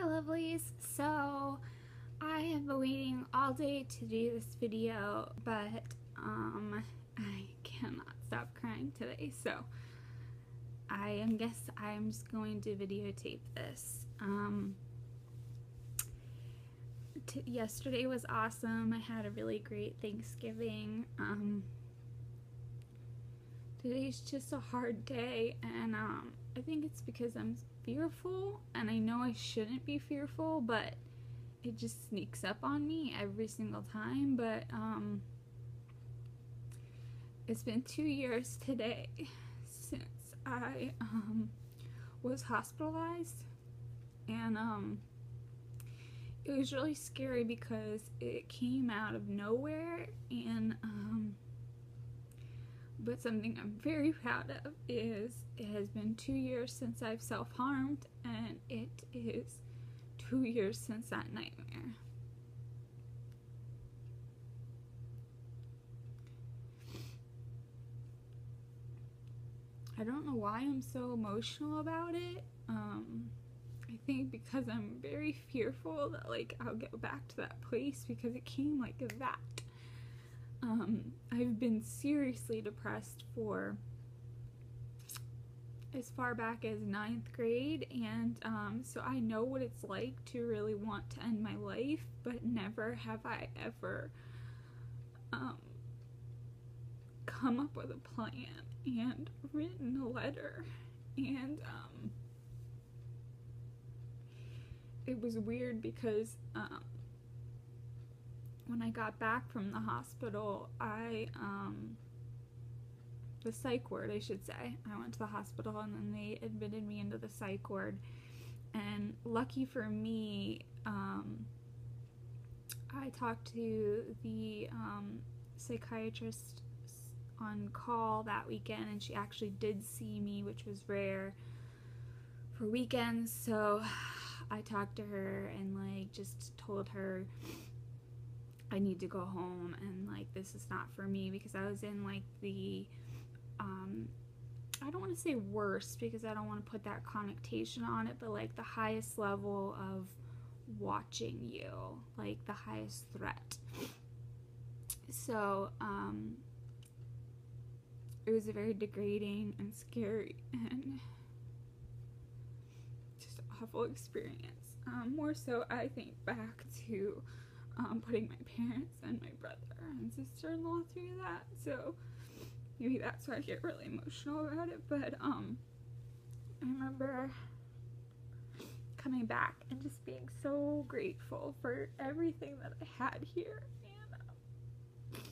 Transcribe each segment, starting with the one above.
Hi lovelies, so I have been waiting all day to do this video, but um, I cannot stop crying today, so I am guess I'm just going to videotape this. Um, yesterday was awesome, I had a really great Thanksgiving. Um, today's just a hard day, and um, I think it's because I'm fearful and I know I shouldn't be fearful, but it just sneaks up on me every single time. But um, it's been two years today since I um, was hospitalized, and um, it was really scary because it came out of nowhere and um, but something I'm very proud of is it has been two years since I've self-harmed and it is two years since that nightmare. I don't know why I'm so emotional about it. Um, I think because I'm very fearful that like I'll go back to that place because it came like that um, I've been seriously depressed for as far back as ninth grade, and um, so I know what it's like to really want to end my life, but never have I ever um, come up with a plan and written a letter. And um, it was weird because um, when I got back from the hospital, I, um, the psych ward, I should say. I went to the hospital and then they admitted me into the psych ward. And lucky for me, um, I talked to the um, psychiatrist on call that weekend and she actually did see me, which was rare for weekends. So I talked to her and like just told her I need to go home and like this is not for me because I was in like the um I don't want to say worst because I don't want to put that connotation on it, but like the highest level of watching you, like the highest threat. So, um, it was a very degrading and scary and just awful experience. Um, more so, I think back to um, putting my parents and my brother and sister-in-law through that. So maybe that's why I get really emotional about it. But um, I remember coming back and just being so grateful for everything that I had here. And, um,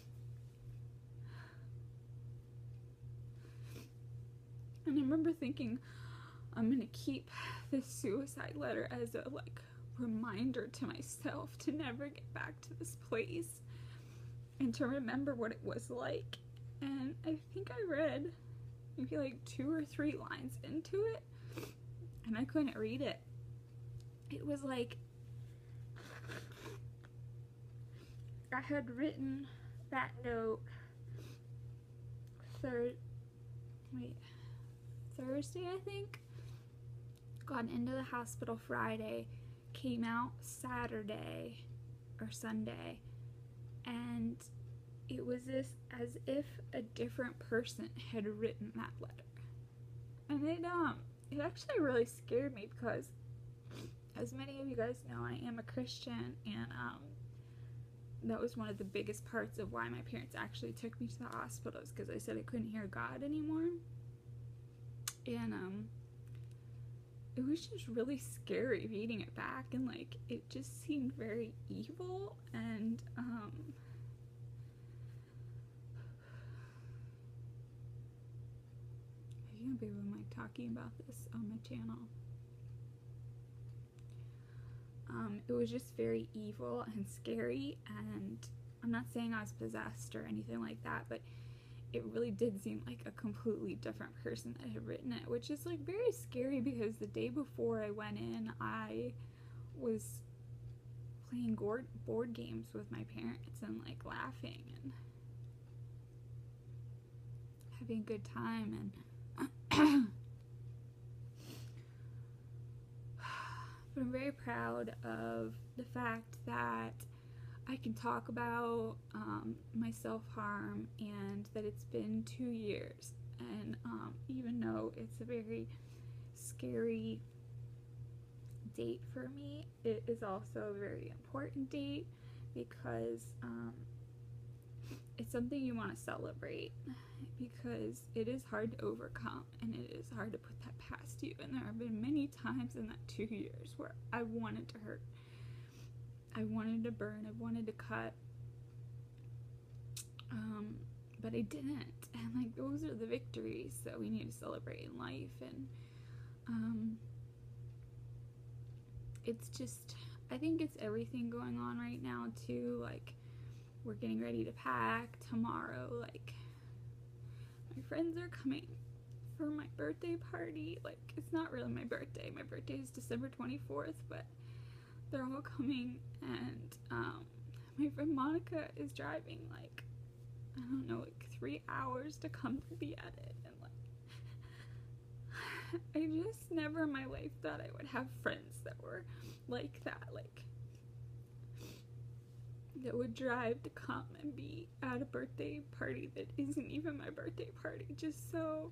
and I remember thinking, I'm gonna keep this suicide letter as a like reminder to myself to never get back to this place and to remember what it was like. And I think I read maybe like two or three lines into it and I couldn't read it. It was like I had written that note wait Thursday I think gone into the hospital Friday came out Saturday or Sunday and it was this as if a different person had written that letter. And it um it actually really scared me because as many of you guys know, I am a Christian and um that was one of the biggest parts of why my parents actually took me to the hospital because I said I couldn't hear God anymore. And um it was just really scary reading it back and like it just seemed very evil and um I can't believe I'm like talking about this on my channel. Um, it was just very evil and scary and I'm not saying I was possessed or anything like that, but it really did seem like a completely different person that had written it, which is like very scary because the day before I went in, I was playing board, board games with my parents and like laughing and having a good time and but I'm very proud of the fact that I can talk about um, my self harm and that it's been two years. And um, even though it's a very scary date for me, it is also a very important date because um, it's something you want to celebrate because it is hard to overcome and it is hard to put that past you. And there have been many times in that two years where I wanted to hurt. I wanted to burn. I wanted to cut. Um, but I didn't. And like those are the victories that we need to celebrate in life. And um, it's just, I think it's everything going on right now too. Like we're getting ready to pack tomorrow. Like my friends are coming for my birthday party. Like it's not really my birthday. My birthday is December 24th, but they're all coming and um, my friend Monica is driving like I don't know like three hours to come to the edit and like I just never in my life thought I would have friends that were like that like that would drive to come and be at a birthday party that isn't even my birthday party just so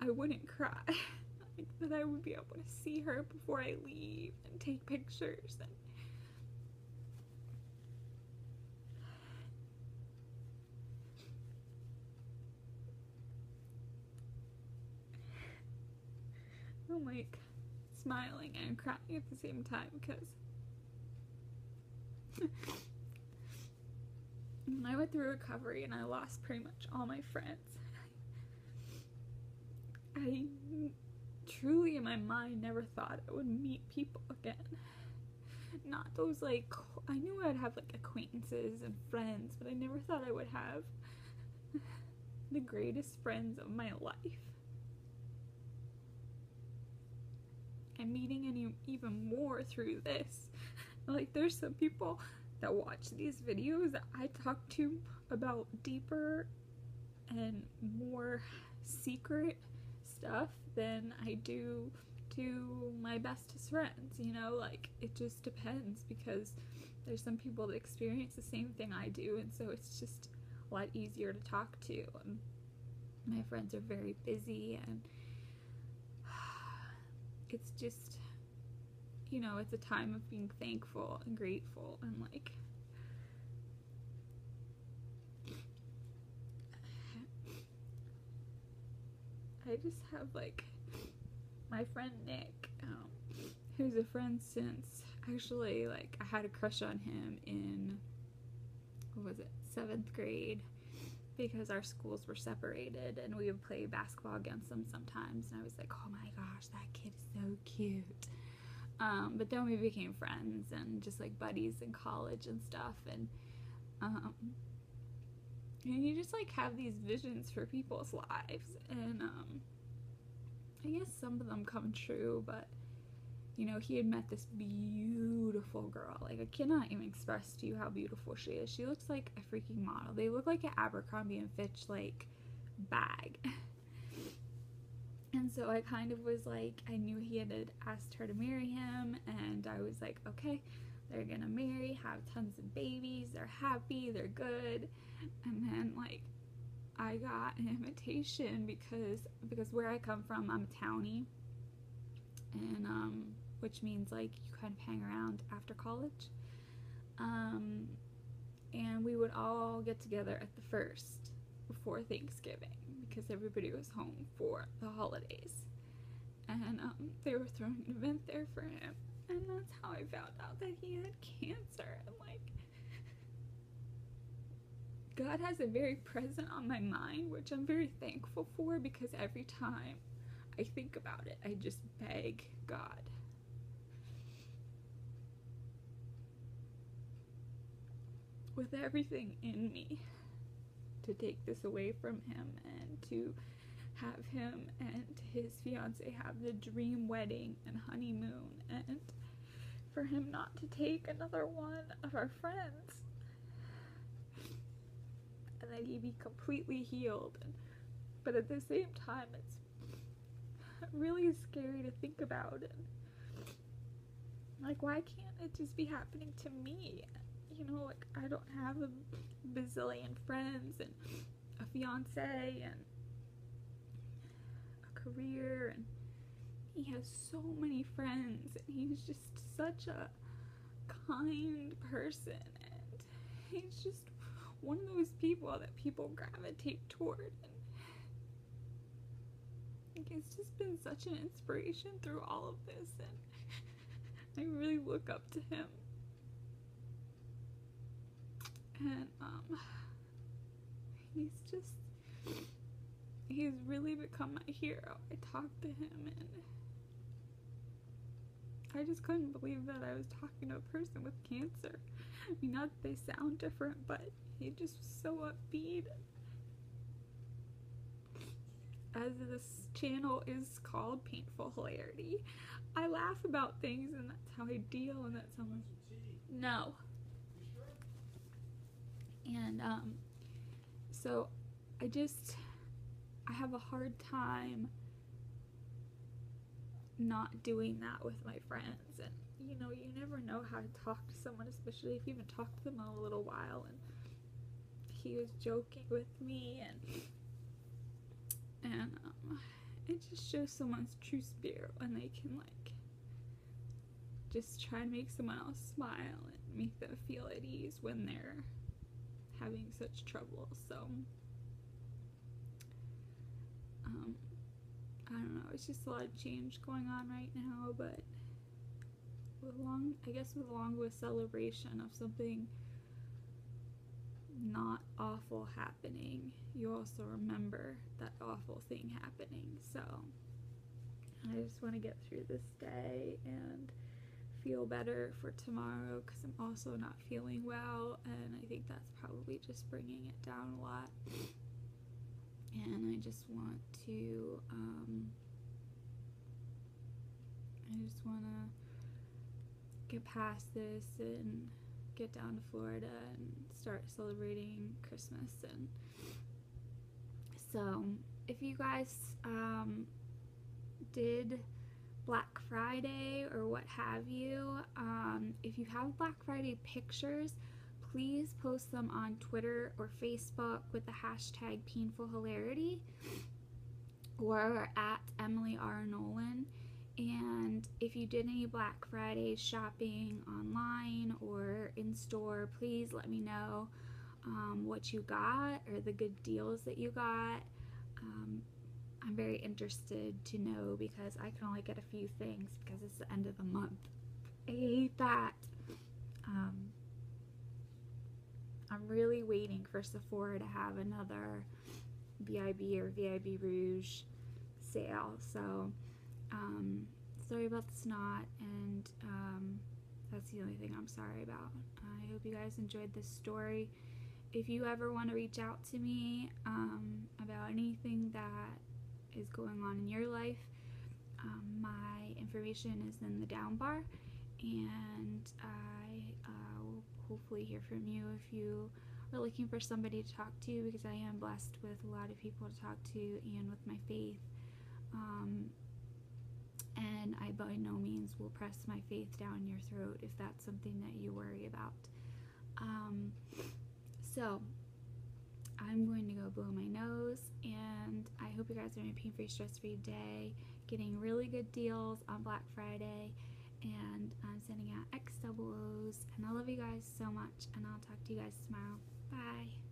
I wouldn't cry that I would be able to see her before I leave and take pictures and I'm like smiling and crying at the same time because I went through recovery and I lost pretty much all my friends, I truly in my mind never thought I would meet people again. Not those like, I knew I'd have like acquaintances and friends, but I never thought I would have the greatest friends of my life. And meeting any even more through this. Like, there's some people that watch these videos that I talk to about deeper and more secret stuff than I do to my bestest friends, you know, like it just depends because there's some people that experience the same thing I do, and so it's just a lot easier to talk to. And my friends are very busy, and it's just, you know, it's a time of being thankful and grateful, and like I just have like my friend Nick, um, who's a friend since actually like I had a crush on him in what was it seventh grade because our schools were separated and we would play basketball against them sometimes and I was like oh my gosh that kid is so cute. Um, but then we became friends and just like buddies in college and stuff and um, and you just like have these visions for people's lives? And um i guess some of them come true but you know he had met this beautiful girl. Like i cannot even express to you how beautiful she is. She looks like a freaking model. They look like an abercrombie and fitch like bag. And so i kind of was like i knew he had asked her to marry him and i was like okay they're gonna marry, have tons of babies, they're happy, they're good. And then like I got an invitation because because where I come from, I'm a townie. And um which means like you kind of hang around after college. Um and we would all get together at the first before Thanksgiving because everybody was home for the holidays. And um, they were throwing an event there for him and how I found out that he had cancer. And like, God has it very present on my mind, which I'm very thankful for because every time I think about it, I just beg God. With everything in me to take this away from him and to have him and his fiance have the dream wedding and honeymoon and for him not to take another one of our friends. And that he be completely healed. But at the same time it's really scary to think about. It like why can't it just be happening to me? You know like i don't have a bazillion friends and a fiance and a career and he has so many friends and he's just such a kind person and he's just one of those people that people gravitate toward. And it's just been such an inspiration through all of this and I really look up to him. And um he's just he's really become my hero. I talked to him and I just couldn't believe that I was talking to a person with cancer. I mean, not that they sound different, but he just was so upbeat. As this channel is called Painful Hilarity, I laugh about things and that's how I deal and that's how I... No. And, um, so I just, I have a hard time not doing that with my friends. And you know you never know how to talk to someone especially if you haven't talked to them a little while. And he was joking with me and and um, it just shows someone's true spirit when they can like just try and make someone else smile and make them feel at ease when they're having such trouble. So um I don't know, it's just a lot of change going on right now, but along, I guess along with celebration of something not awful happening, you also remember that awful thing happening. So I just want to get through this day and feel better for tomorrow because I'm also not feeling well, and I think that's probably just bringing it down a lot and I just want to um, I just want to get past this and get down to Florida and start celebrating Christmas and so if you guys um, did Black Friday or what have you um, if you have Black Friday pictures please post them on Twitter or Facebook with the hashtag painful hilarity or at Emily R. Nolan. And if you did any Black Friday shopping online or in store, please let me know um, what you got or the good deals that you got. Um, I'm very interested to know because I can only get a few things because it's the end of the month. I hate that. Um, I'm really waiting for Sephora to have another VIB or VIB Rouge sale. So, um, sorry about the snot, and um, that's the only thing I'm sorry about. I hope you guys enjoyed this story. If you ever want to reach out to me um, about anything that is going on in your life, um, my information is in the down bar, and I hopefully hear from you if you are looking for somebody to talk to because I am blessed with a lot of people to talk to and with my faith. Um, and I by no means will press my faith down your throat if that's something that you worry about. Um, so, I'm going to go blow my nose, and I hope you guys are having a pain free, stress free day, getting really good deals on Black Friday and I'm sending out X double O's. And I love you guys so much, and I'll talk to you guys tomorrow. Bye.